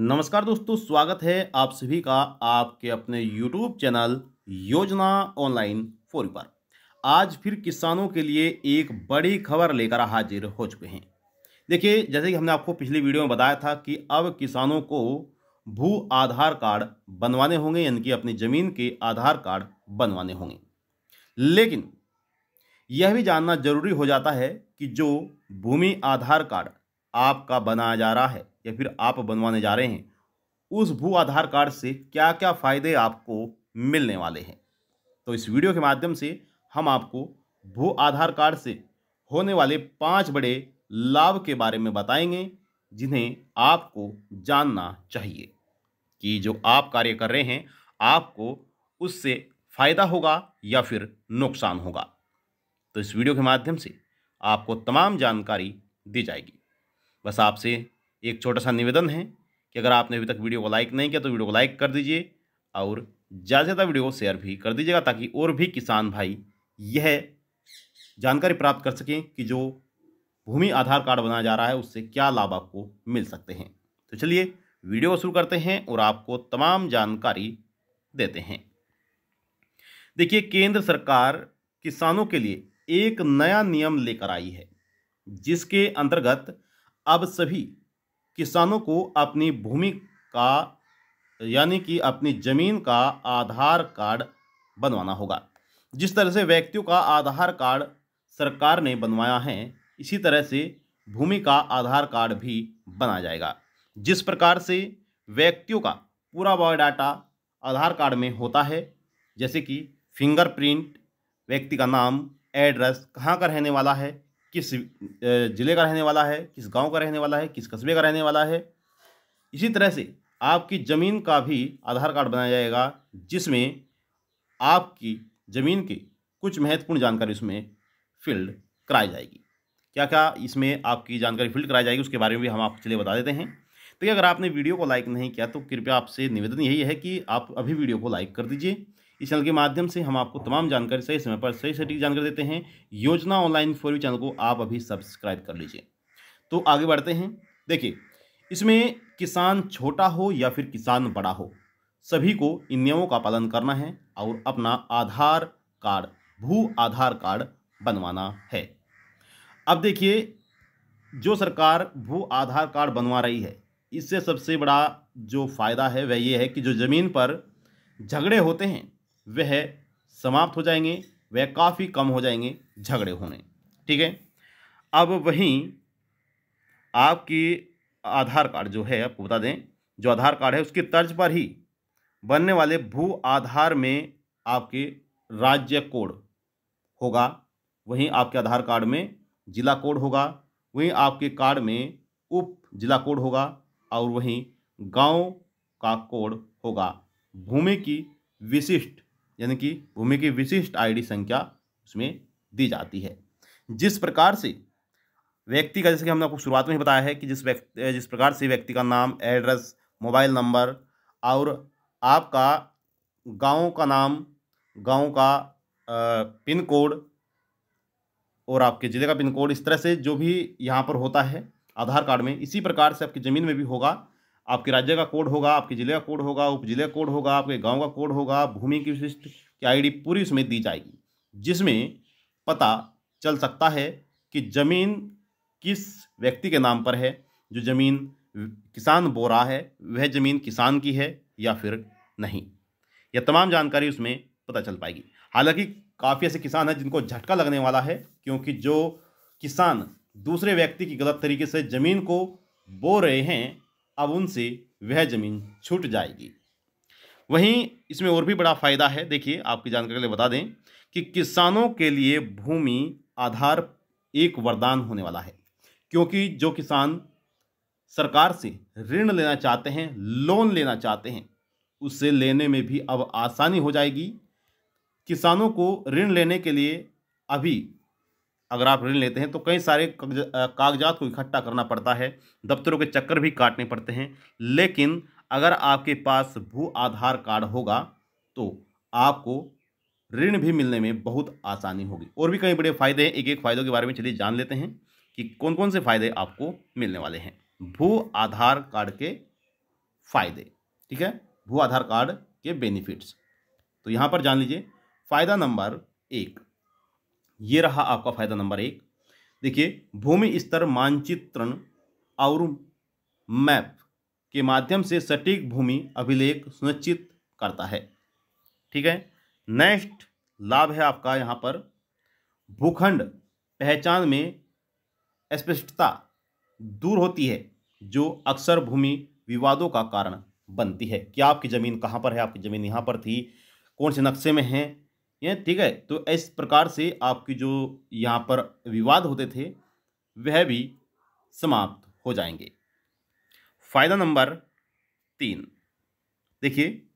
नमस्कार दोस्तों, स्वागत है आप सभी का आपके अपने YouTube चैनल योजना ऑनलाइन फोर पर। आज फिर किसानों के लिए एक बड़ी खबर लेकर हाजिर हो चुके हैं। देखिए, जैसे कि हमने आपको पिछली वीडियो में बताया था कि अब किसानों को भू आधार कार्ड बनवाने होंगे, यानी कि अपनी ज़मीन के आधार कार्ड बनवाने होंगे। लेकिन यह भी जानना ज़रूरी हो जाता है कि जो भूमि आधार कार्ड आपका बनाया जा रहा है या फिर आप बनवाने जा रहे हैं, उस भू आधार कार्ड से क्या क्या फ़ायदे आपको मिलने वाले हैं? तो इस वीडियो के माध्यम से हम आपको भू आधार कार्ड से होने वाले पाँच बड़े लाभ के बारे में बताएँगे, जिन्हें आपको जानना चाहिए कि जो आप कार्य कर रहे हैं, आपको उससे फ़ायदा होगा या फिर नुकसान होगा। तो इस वीडियो के माध्यम से आपको तमाम जानकारी दी जाएगी। बस आपसे एक छोटा सा निवेदन है कि अगर आपने अभी तक वीडियो को लाइक नहीं किया तो वीडियो को लाइक कर दीजिए और ज़्यादा से ज़्यादा वीडियो को शेयर भी कर दीजिएगा ताकि और भी किसान भाई यह जानकारी प्राप्त कर सकें कि जो भूमि आधार कार्ड बनाया जा रहा है, उससे क्या लाभ आपको मिल सकते हैं। तो चलिए वीडियो शुरू करते हैं और आपको तमाम जानकारी देते हैं। देखिए, केंद्र सरकार किसानों के लिए एक नया नियम लेकर आई है, जिसके अंतर्गत अब सभी किसानों को अपनी भूमि का, यानी कि अपनी ज़मीन का आधार कार्ड बनवाना होगा। जिस तरह से व्यक्तियों का आधार कार्ड सरकार ने बनवाया है, इसी तरह से भूमि का आधार कार्ड भी बना जाएगा। जिस प्रकार से व्यक्तियों का पूरा बायोडाटा आधार कार्ड में होता है, जैसे कि फिंगरप्रिंट, व्यक्ति का नाम, एड्रेस, कहाँ का रहने वाला है किस ज़िले का रहने वाला है, किस गाँव का रहने वाला है, किस कस्बे का रहने वाला है। इसी तरह से आपकी ज़मीन का भी आधार कार्ड बनाया जाएगा, जिसमें आपकी ज़मीन की कुछ महत्वपूर्ण जानकारी उसमें फिल्ड कराई जाएगी। क्या क्या इसमें आपकी जानकारी फिल्ड कराई जाएगी, उसके बारे में भी हम आपको चलिए बता देते हैं। तो अगर आपने वीडियो को लाइक नहीं किया तो कृपया आपसे निवेदन यही है कि आप अभी वीडियो को लाइक कर दीजिए। इस चैनल के माध्यम से हम आपको तमाम जानकारी सही समय पर, सही सटीक जानकारी देते हैं। योजना ऑनलाइन फॉर यू चैनल को आप अभी सब्सक्राइब कर लीजिए। तो आगे बढ़ते हैं। देखिए, इसमें किसान छोटा हो या फिर किसान बड़ा हो, सभी को इन नियमों का पालन करना है और अपना आधार कार्ड, भू आधार कार्ड बनवाना है। अब देखिए, जो सरकार भू आधार कार्ड बनवा रही है इससे सबसे बड़ा जो फ़ायदा है वह ये है कि जो ज़मीन पर झगड़े होते हैं, वह समाप्त हो जाएँगे, वह काफ़ी कम हो जाएँगे झगड़े होने। ठीक है? अब वहीं आपकी आधार कार्ड जो है, आपको बता दें, जो आधार कार्ड है, उसकी तर्ज पर ही बनने वाले भू आधार में आपके राज्य कोड होगा, वहीं आपके आधार कार्ड में जिला कोड होगा, वहीं आपके कार्ड में उप जिला कोड होगा और वहीं गाँव का कोड होगा। भूमि की विशिष्ट, यानी कि भूमि की विशिष्ट आईडी संख्या उसमें दी जाती है। जिस प्रकार से व्यक्ति का, जैसे कि हमने आपको शुरुआत में ही बताया है कि जिस व्यक्ति जिस प्रकार से व्यक्ति का नाम, एड्रेस, मोबाइल नंबर और आपका गाँव का नाम, गाँव का पिन कोड और आपके ज़िले का पिन कोड, इस तरह से जो भी यहाँ पर होता है आधार कार्ड में। इसी प्रकार से आपकी ज़मीन में भी होगा, आपके राज्य का कोड होगा, आपके ज़िले का कोड होगा उप ज़िले का कोड होगा, आपके गाँव का कोड होगा, भूमि की विशिष्ट की आईडी पूरी उसमें दी जाएगी, जिसमें पता चल सकता है कि ज़मीन किस व्यक्ति के नाम पर है, जो ज़मीन किसान बो रहा है, वह ज़मीन किसान की है या फिर नहीं। यह तमाम जानकारी उसमें पता चल पाएगी। हालाँकि काफ़ी ऐसे किसान हैं जिनको झटका लगने वाला है, क्योंकि जो किसान दूसरे व्यक्ति की गलत तरीके से ज़मीन को बो रहे हैं, अब उनसे वह ज़मीन छूट जाएगी। वहीं इसमें और भी बड़ा फ़ायदा है, देखिए, आपकी जानकारी के लिए बता दें कि किसानों के लिए भूमि आधार एक वरदान होने वाला है, क्योंकि जो किसान सरकार से ऋण लेना चाहते हैं, लोन लेना चाहते हैं उससे लेने में भी अब आसानी हो जाएगी। किसानों को ऋण लेने के लिए अभी अगर आप ऋण लेते हैं तो कई सारे कागजात को इकट्ठा करना पड़ता है, दफ्तरों के चक्कर भी काटने पड़ते हैं। लेकिन अगर आपके पास भू आधार कार्ड होगा तो आपको ऋण भी मिलने में बहुत आसानी होगी। और भी कई बड़े फ़ायदे हैं। एक एक फ़ायदों के बारे में चलिए जान लेते हैं कि कौन कौन से फ़ायदे आपको मिलने वाले हैं। भू आधार कार्ड के फ़ायदे, ठीक है? भू आधार कार्ड के बेनिफिट्स। तो यहाँ पर जान लीजिए, फ़ायदा नंबर एक ये रहा आपका फ़ायदा नंबर एक। देखिए, भूमि स्तर मानचित्रण और मैप के माध्यम से सटीक भूमि अभिलेख सुनिश्चित करता है। ठीक है? नेक्स्ट लाभ है आपका यहाँ पर। भूखंड पहचान में स्पष्टता दूर होती है, जो अक्सर भूमि विवादों का कारण बनती है। क्या आपकी ज़मीन कहाँ पर है? आपकी ज़मीन यहाँ पर थी? कौन से नक्शे में है? ये ठीक है। तो इस प्रकार से आपकी जो यहाँ पर विवाद होते थे, वह भी समाप्त हो जाएँगे। फ़ायदा नंबर तीन। देखिए,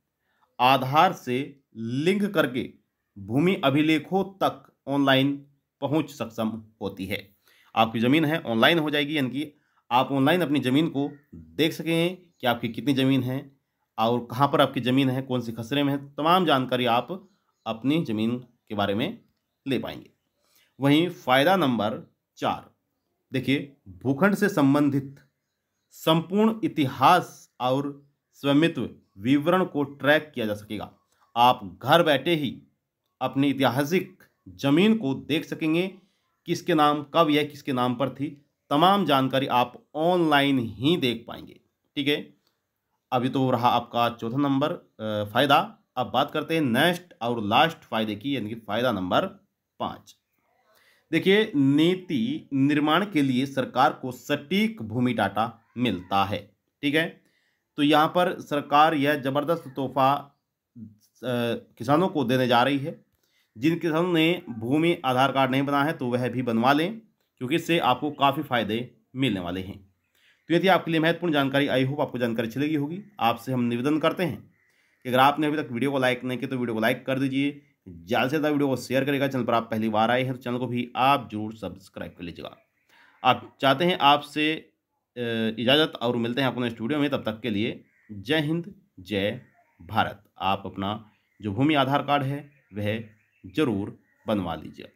आधार से लिंक करके भूमि अभिलेखों तक ऑनलाइन पहुँच सक्षम होती है। आपकी ज़मीन है, ऑनलाइन हो जाएगी, यानी कि आप ऑनलाइन अपनी ज़मीन को देख सकेंगे कि आपकी कितनी ज़मीन है और कहाँ पर आपकी ज़मीन है, कौन सी खसरे में है, तमाम जानकारी आप अपनी ज़मीन के बारे में ले पाएँगे। वहीं फ़ायदा नंबर चार, देखिए, भूखंड से संबंधित संपूर्ण इतिहास और स्वामित्व विवरण को ट्रैक किया जा सकेगा। आप घर बैठे ही अपनी ऐतिहासिक ज़मीन को देख सकेंगे, किसके नाम कब यह किसके नाम पर थी, तमाम जानकारी आप ऑनलाइन ही देख पाएँगे। ठीक है? अभी तो रहा आपका चौथा नंबर फ़ायदा। अब बात करते हैं नेक्स्ट और लास्ट फ़ायदे की, यानी कि फ़ायदा नंबर पाँच। देखिए, नीति निर्माण के लिए सरकार को सटीक भूमि डाटा मिलता है, ठीक है? तो यहाँ पर सरकार यह ज़बरदस्त तोहफा किसानों को देने जा रही है। जिन किसानों ने भूमि आधार कार्ड नहीं बना है तो वह भी बनवा लें, क्योंकि इससे आपको काफ़ी फ़ायदे मिलने वाले हैं। तो यदि आपके लिए महत्वपूर्ण जानकारी आई हो, आपको जानकारी अच्छी लगी होगी, आपसे हम निवेदन करते हैं कि अगर आपने अभी तक वीडियो को लाइक नहीं किया तो वीडियो को लाइक कर दीजिए। ज़्यादा से ज़्यादा वीडियो को शेयर करेगा। चैनल पर आप पहली बार आए हैं तो चैनल को भी आप ज़रूर सब्सक्राइब कर लीजिएगा। आप चाहते हैं आपसे इजाज़त और मिलते हैं अपने स्टूडियो में। तब तक के लिए जय हिंद, जय भारत। आप अपना जो भूमि आधार कार्ड है, वह ज़रूर बनवा लीजिए